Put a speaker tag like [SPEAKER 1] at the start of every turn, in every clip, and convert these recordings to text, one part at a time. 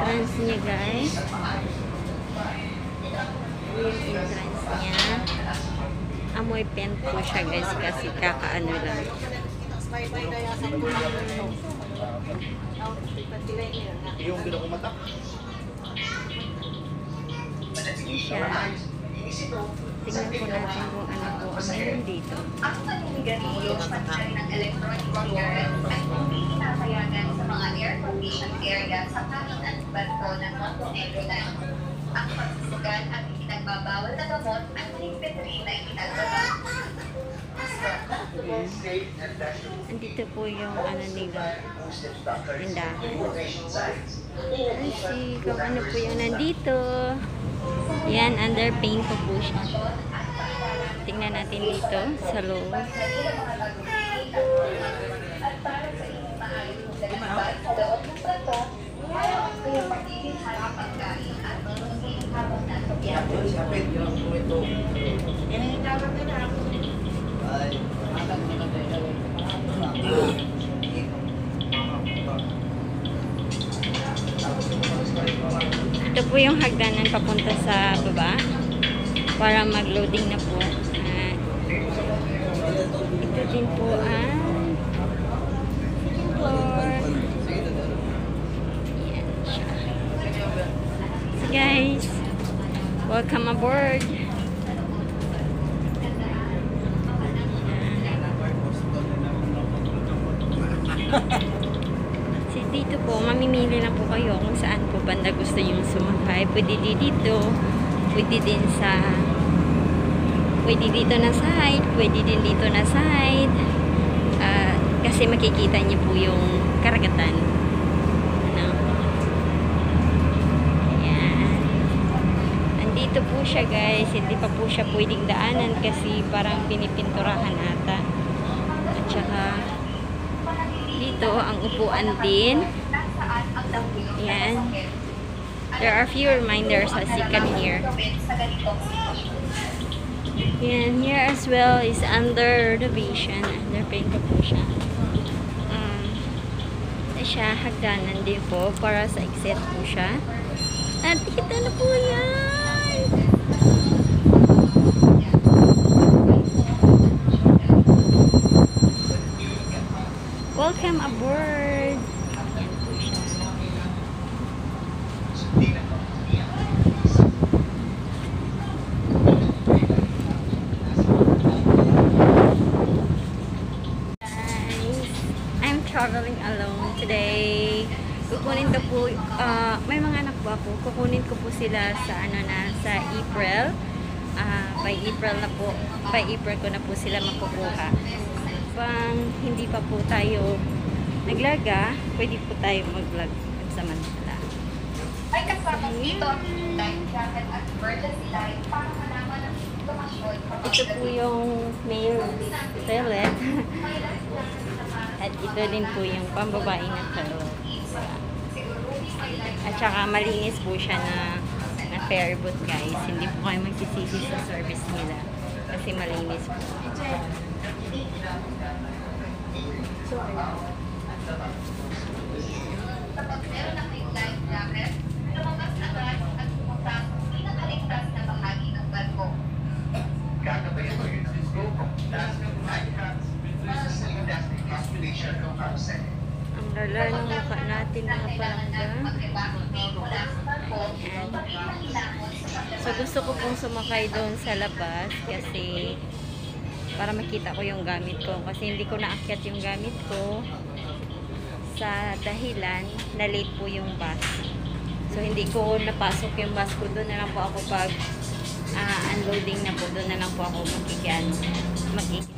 [SPEAKER 1] entrance niya guys. Yung entrance niya. Amoy pen po siya guys kasi kakaano lang.
[SPEAKER 2] Yung binukumata.
[SPEAKER 1] siya. Tingnan po natin kung ano po ang meron dito.
[SPEAKER 3] Ang paniganiyo sa ng electronic cigarettes ay hindi sa mga air-conditioned area sa anong barko ng Monte Negro Line. Ang pagsusugal at ipinagbabawal na gamot ay mahigpit rin na ipinagbabawal.
[SPEAKER 1] Andito po yung ano nila. Tindahan. Ay, si, kung ano po yung nandito. Yan, under paint po po siya. Tingnan natin dito sa loob.
[SPEAKER 3] At para sa na labas sa loob ng barko,
[SPEAKER 2] ito.
[SPEAKER 1] Po yung hagdanan papunta sa baba. Para mag-loading na po. At ito din po ang floor. Yan siya. So guys, welcome aboard. Si dito po, mamimili na po kayo kung saan po banda gusto yung sumakay. Pwede di dito, pwede din sa pwede dito na side, pwede din dito na side. Ah, kasi makikita niyo po yung karagatan. Ano? Ayan. Andito po siya guys. Hindi pa po siya pwedeng daanan kasi parang pinipinturahan ata. At saka dito ang upuan din.
[SPEAKER 3] Nasaan ang dahil
[SPEAKER 1] Yan. There are few reminders as you can hear.
[SPEAKER 3] sa ganitong sitwasyon.
[SPEAKER 1] Yan, here as well is under vision. Under paint pa po siya. Um, siya, hagdanan din po para sa exit po siya. At kita na po yan! Welcome aboard! Yan po siya. I'm traveling alone today. Kukunin ko po, ah, may mga anak po ako. Kukunin ko po sila sa ano na, sa April. Ah, by April na po, by April ko na po sila makukuha. Pang hindi pa po tayo naglaga, pwede po tayo mag-vlog samantala.
[SPEAKER 3] May kasama dito ang life jacket at emergency light para malaman ang sitwasyon.
[SPEAKER 1] Ito po yung male toilet. At ito din po yung pambabae na toilet. At saka malinis po siya na na fair boot guys. Hindi po kayo magsisisi sa service nila. Kasi malinis po.
[SPEAKER 3] Kapag meron na kayong life jacket, lumabas agad at pumunta sa na bahagi ng barko.
[SPEAKER 2] Gagabayan mo yun ang grupo. Dahil ng icons, para sa industry calculation ng housing.
[SPEAKER 1] Ang lala ng mukha natin mga palangga. So gusto ko pong sumakay doon sa labas kasi para makita ko yung gamit ko kasi hindi ko naakyat yung gamit ko sa dahilan na late po yung bus. So hindi ko napasok yung bus ko doon na lang po ako pag ah, unloading na po doon na lang po ako makikyan makikita.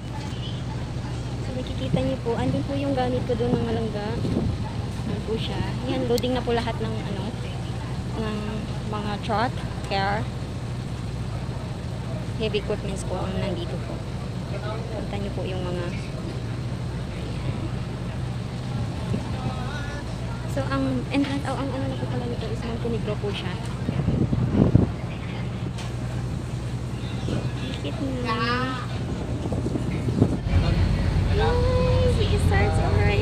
[SPEAKER 1] So makikita niyo po, andun po yung gamit ko doon ng malangga. Andun po siya. Yan, loading na po lahat ng ano ng mga truck, car, heavy equipments po ang nandito po. Punta niyo po yung mga So, ang entrance, oh, ang ano na po pala nito is Montenegro po siya. Bakit na? Nice! It starts already!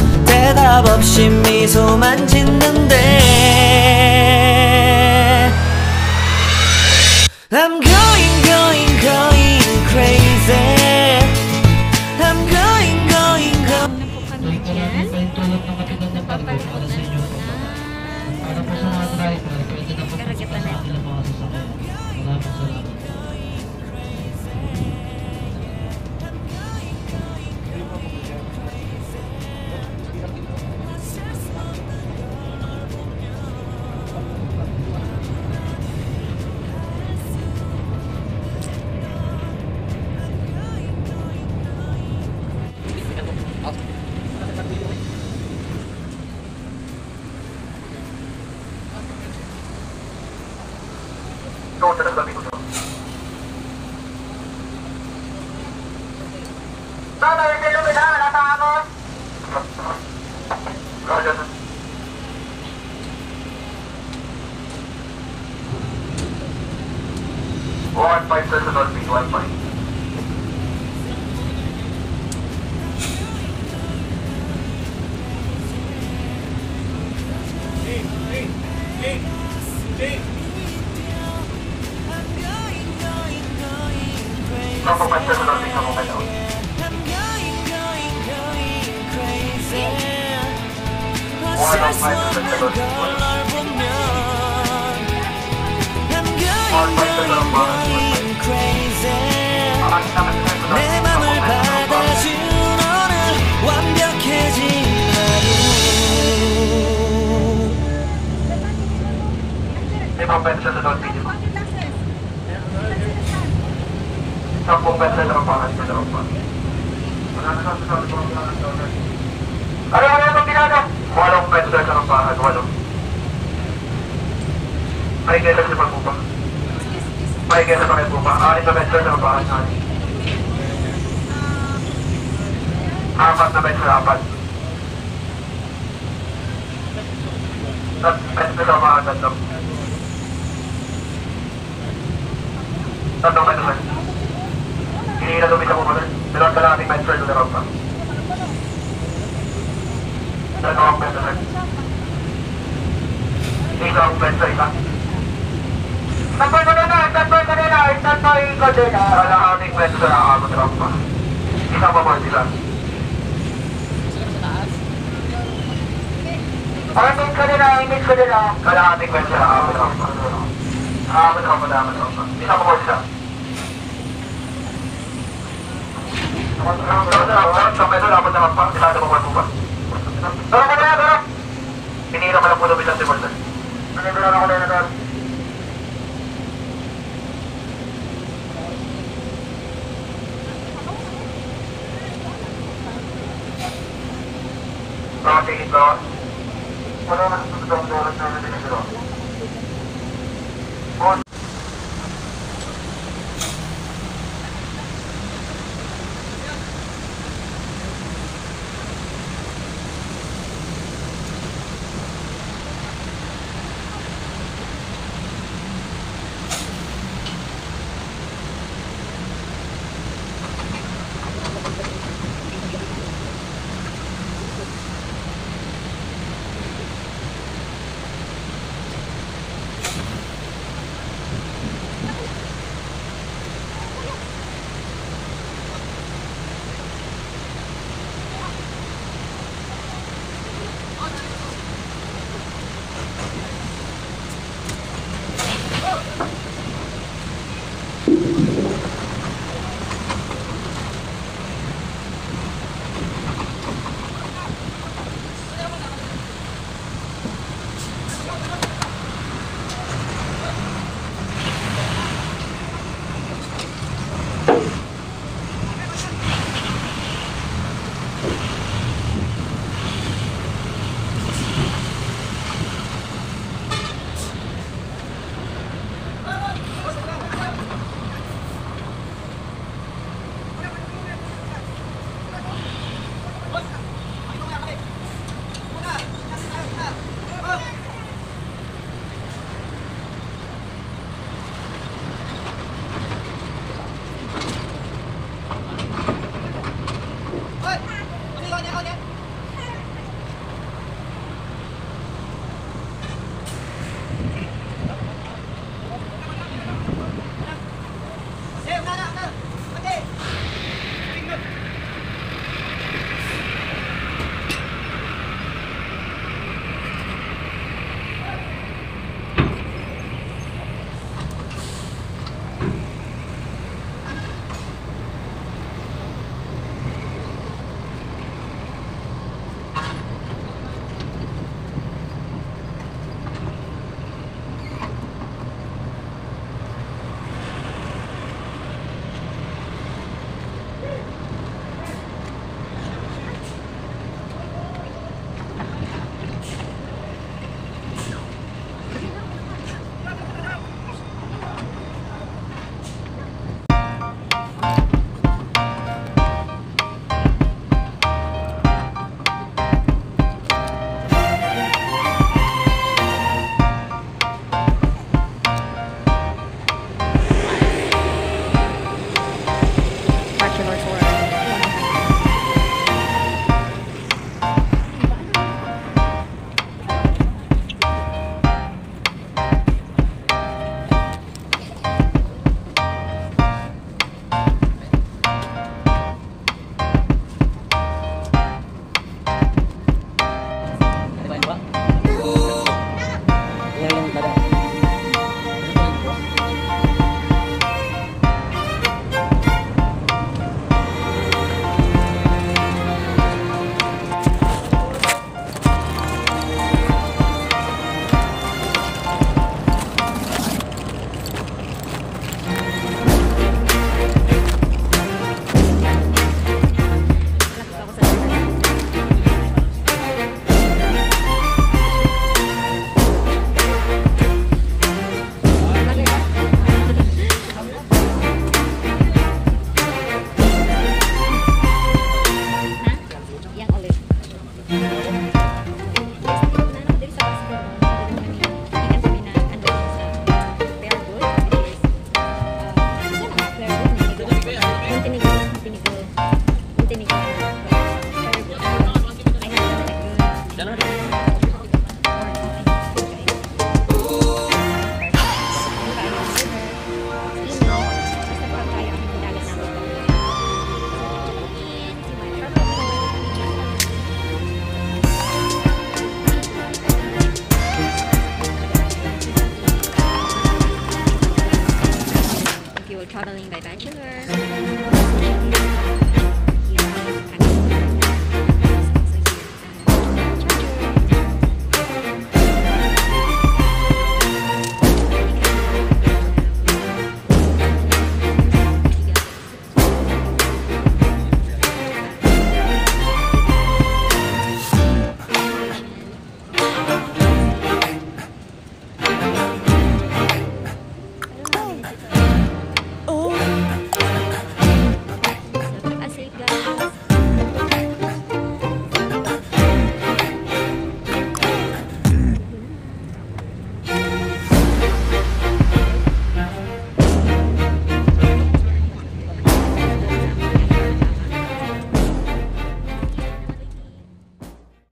[SPEAKER 4] 대답 없이 미소만 짓는
[SPEAKER 1] Roger.
[SPEAKER 5] One five
[SPEAKER 4] seven on me,
[SPEAKER 5] one five. One
[SPEAKER 4] going,
[SPEAKER 5] five personal
[SPEAKER 4] going,
[SPEAKER 5] one, one
[SPEAKER 4] going crazy.
[SPEAKER 5] Akin naman sa personal
[SPEAKER 4] 내
[SPEAKER 5] speed,
[SPEAKER 4] 맘을
[SPEAKER 5] couple five personal one.
[SPEAKER 4] 받아준 너는 완벽해지나요
[SPEAKER 5] Limang personal speed, limang. Sampung personal pangat, personal pangat. Ano, ano, ano, ginagawa? Walong pesos sa kampahan, walong. May kesa sa pagpupa. May kesa sa pagpupa. Anin na pesos sa kampahan, anin. Apat na pesos sa apat. Pesos sa kampahan, tatlong. Tatlong pesos. Hindi na lumisa mo muna. Dalawang kalating pesos sa kampahan. Dalawang pesos. Isang pesos, isa. Tapoy ko na, tapoy ko na, tapoy ko na. Kalahating pesos sa nakakabot sa kampahan. Isang pa po sila. Image ko nila, image ko nila. Kalahating pesos sa nakakabot sa kampahan. Nakakabot sa kampahan, nakakabot sa kampahan. Isang pa po sila. Sa peso, dapat naman pa. Sila sa mga pa. Tara ka na, tara! Pinira mo lang po lumit ang deporter. Pinira na yun, Bakit higit ba? Wala na sa natin ito.